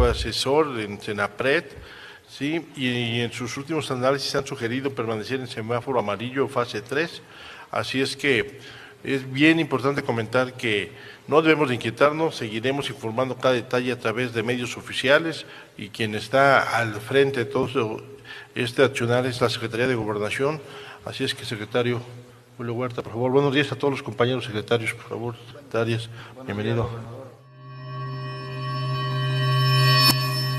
fue asesor en Senapred, ¿sí? y en sus últimos análisis han sugerido permanecer en semáforo amarillo fase 3. Así es que es bien importante comentar que no debemos de inquietarnos, seguiremos informando cada detalle a través de medios oficiales y quien está al frente de todo este accionar es la Secretaría de Gobernación. Así es que, secretario Julio Huerta, por favor, buenos días a todos los compañeros secretarios, por favor, secretarias, bienvenido.